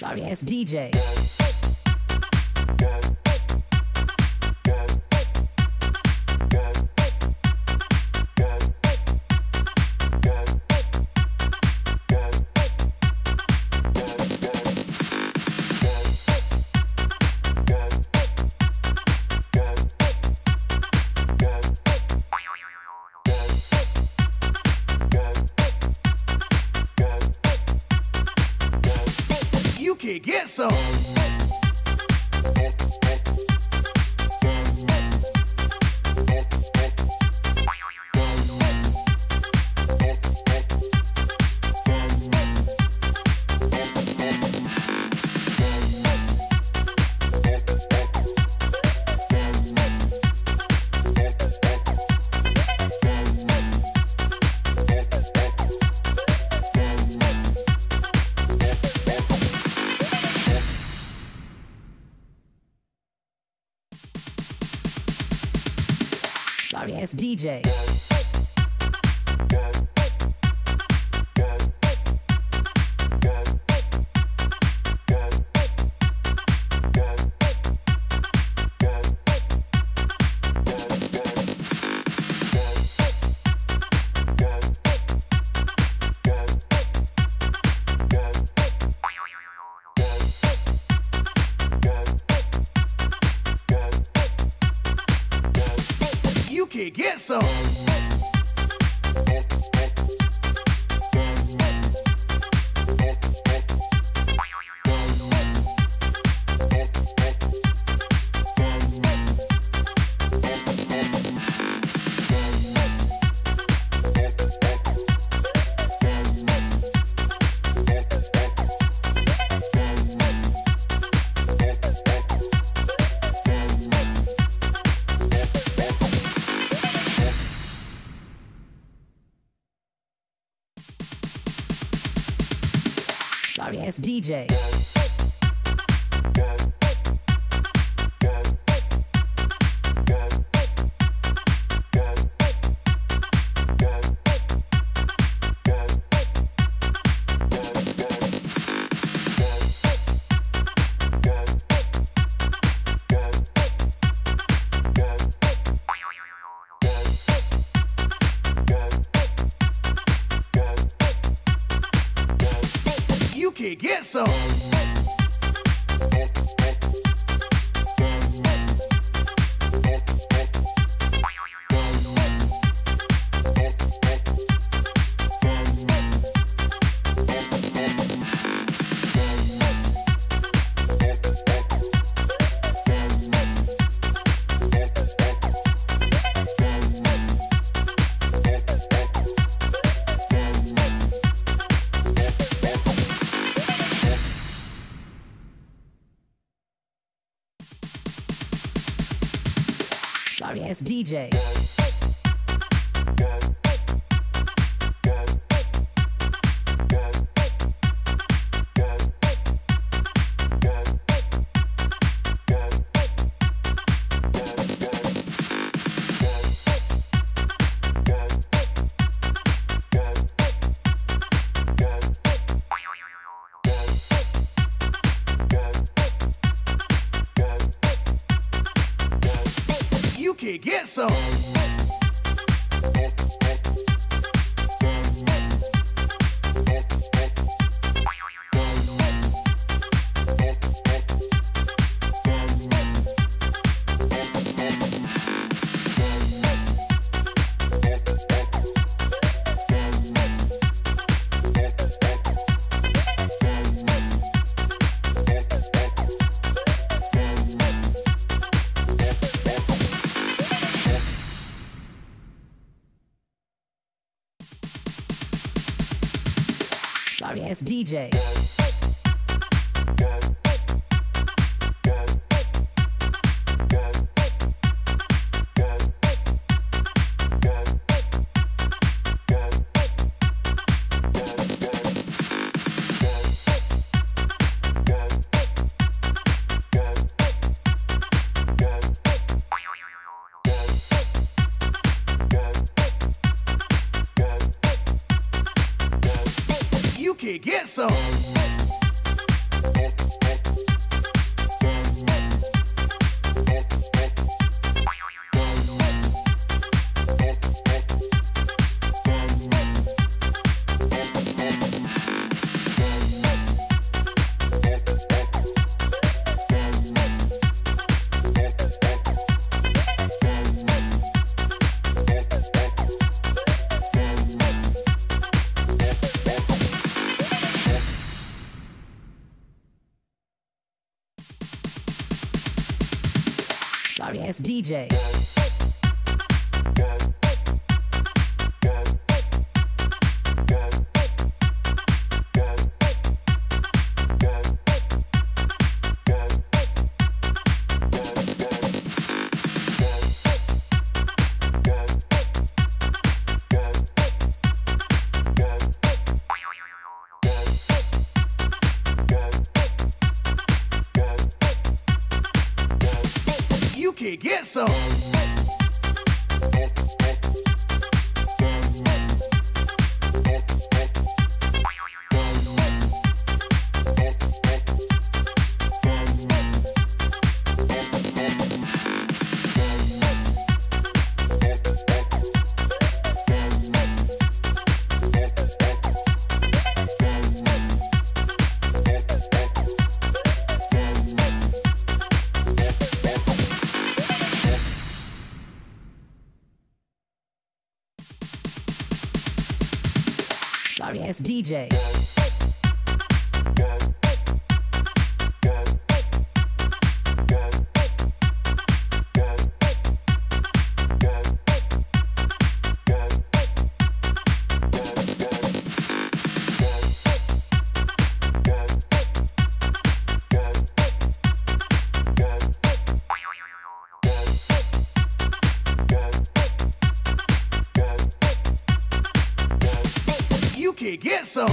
Sorry ass DJ. Can get some. Sorry ass DJ. Can get some. Ass DJ. Get some. Ass DJ. Get some. Sorry ass DJ. Get some. Sorry ass DJ. Can get some. Sorry ass DJ. Can get some.